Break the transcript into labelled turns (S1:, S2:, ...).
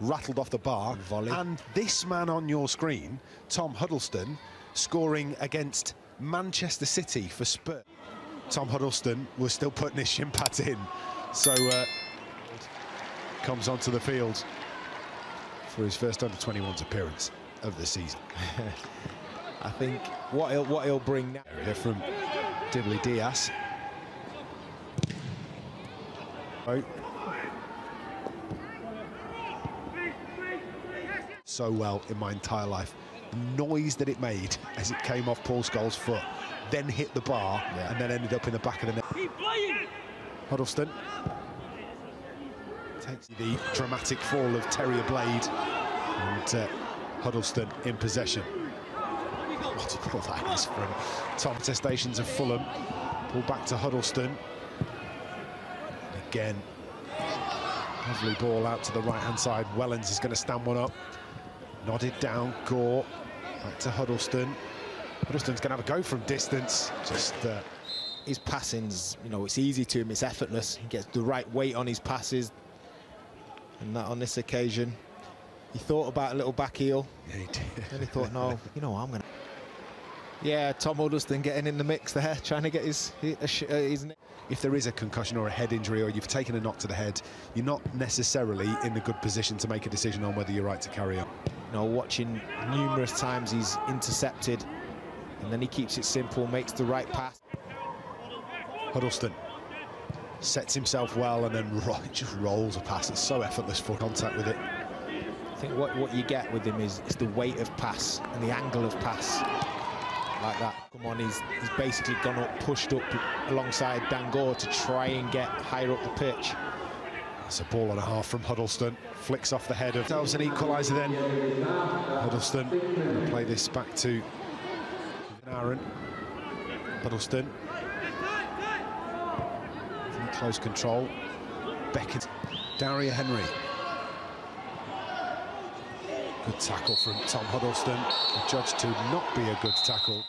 S1: pulled off the bar.
S2: Volley.
S1: And this man on your screen, Tom Huddlestone, scoring against Manchester City for Spurs. Tom Huddlestone was still putting his shin pads in, so uh, comes onto the field for his first under 21s appearance of the season.
S2: I think what he'll, what he'll bring now.
S1: Here from Dibbly Diaz. Oh. So well in my entire life. The noise that it made as it came off Paul Scholes' foot, then hit the bar,
S2: Yeah.
S1: and then ended up in the back of the net. Huddlestone takes the dramatic fall of Terrier Blade, and uh, Huddlestone in possession. What a ball that is from Tom Testations of Fulham. Pull back to Huddlestone. And again, lovely ball out to the right-hand side. Wellens is going to stand one up. Nodded down, Gore. Back to Huddlestone. Huddlestone's going to have a go from distance. Just uh,
S2: His passing's, you know, it's easy to him, it's effortless. He gets the right weight on his passes. And that on this occasion, he thought about a little back heel.
S1: yeah, he did.
S2: Then he thought, no, you know, I'm going to. Yeah, Tom Huddlestone getting in the mix there, trying to get his, uh, his, his
S1: if there is a concussion or a head injury or you've taken a knock to the head, you're not necessarily in a good position to make a decision on whether you're right to carry on.
S2: you know, watching numerous times he's intercepted and then he keeps it simple, makes the right pass.
S1: Huddlestone sets himself well and then ro just rolls a pass. It's so effortless for contact with it.
S2: I think what, what you get with him is, is the weight of pass and the angle of pass like that. Come on, he's, he's basically gone up, pushed up alongside Dan Gore to try and get higher up the pitch.
S1: That's a ball and a half from Huddlestone. Flicks off the head of That was an equaliser then. Huddlestone play this back to Aaron. Huddlestone. In close control. Beckett. Daria Henry. Good tackle from Tom Huddlestone. Judged to not be a good tackle.